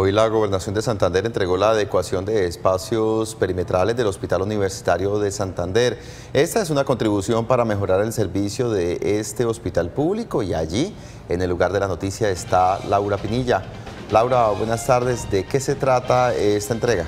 Hoy la Gobernación de Santander entregó la adecuación de espacios perimetrales del Hospital Universitario de Santander. Esta es una contribución para mejorar el servicio de este hospital público y allí, en el lugar de la noticia, está Laura Pinilla. Laura, buenas tardes. ¿De qué se trata esta entrega?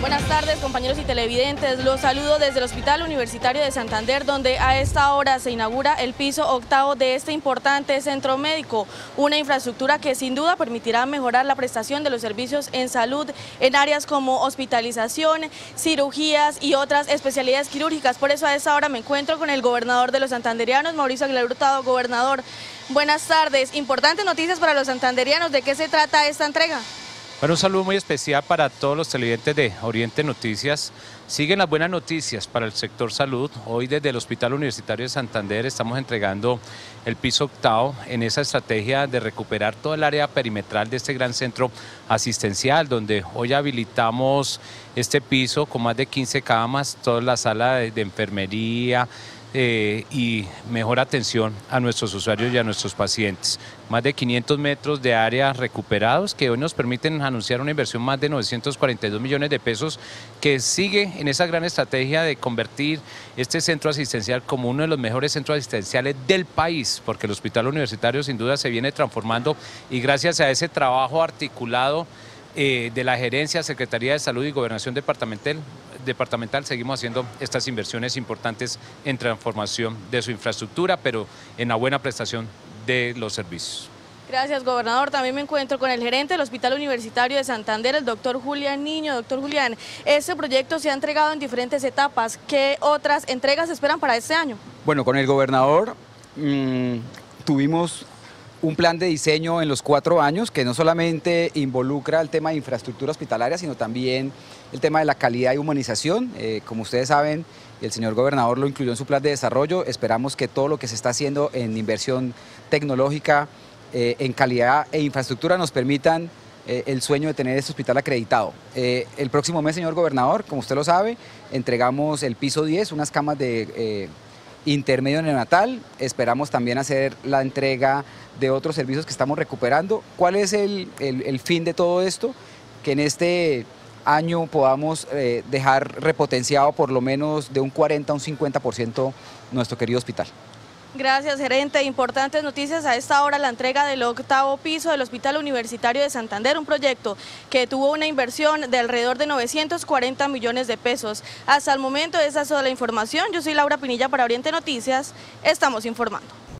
Buenas tardes compañeros y televidentes, los saludo desde el Hospital Universitario de Santander donde a esta hora se inaugura el piso octavo de este importante centro médico, una infraestructura que sin duda permitirá mejorar la prestación de los servicios en salud en áreas como hospitalización, cirugías y otras especialidades quirúrgicas. Por eso a esta hora me encuentro con el gobernador de los santanderianos, Mauricio Aguilar Hurtado, gobernador. Buenas tardes, importantes noticias para los santanderianos, ¿de qué se trata esta entrega? Bueno, un saludo muy especial para todos los televidentes de Oriente Noticias. Siguen las buenas noticias para el sector salud. Hoy desde el Hospital Universitario de Santander estamos entregando el piso octavo en esa estrategia de recuperar todo el área perimetral de este gran centro asistencial, donde hoy habilitamos este piso con más de 15 camas, toda la sala de, enfermería, eh, y mejor atención a nuestros usuarios y a nuestros pacientes. Más de 500 metros de área recuperados que hoy nos permiten anunciar una inversión más de 942 millones de pesos que sigue en esa gran estrategia de convertir este centro asistencial como uno de los mejores centros asistenciales del país, porque el hospital universitario sin duda se viene transformando y gracias a ese trabajo articulado eh, de la Gerencia, Secretaría de Salud y Gobernación Departamental, departamental seguimos haciendo estas inversiones importantes en transformación de su infraestructura, pero en la buena prestación de los servicios. Gracias, gobernador. También me encuentro con el gerente del Hospital Universitario de Santander, el doctor Julián Niño. Doctor Julián, este proyecto se ha entregado en diferentes etapas. ¿Qué otras entregas esperan para este año? Bueno, con el gobernador mmm, tuvimos un plan de diseño en los cuatro años que no solamente involucra el tema de infraestructura hospitalaria, sino también el tema de la calidad y humanización. Eh, como ustedes saben, el señor gobernador lo incluyó en su plan de desarrollo. Esperamos que todo lo que se está haciendo en inversión tecnológica, eh, en calidad e infraestructura nos permitan eh, el sueño de tener este hospital acreditado. el próximo mes, señor gobernador, como usted lo sabe, entregamos el piso 10, unas camas de intermedio neonatal. Esperamos también hacer la entrega de otros servicios que estamos recuperando. ¿Cuál es el, fin de todo esto? Que en este año podamos eh, dejar repotenciado por lo menos de un 40 a un 50% nuestro querido hospital. Gracias, gerente. Importantes noticias a esta hora, la entrega del octavo piso del Hospital Universitario de Santander, un proyecto que tuvo una inversión de alrededor de 940 millones de pesos. Hasta el momento esa es toda la información. Yo soy Laura Pinilla para Oriente Noticias. Estamos informando.